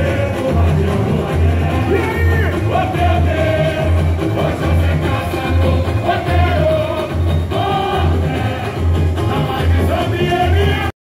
Deus,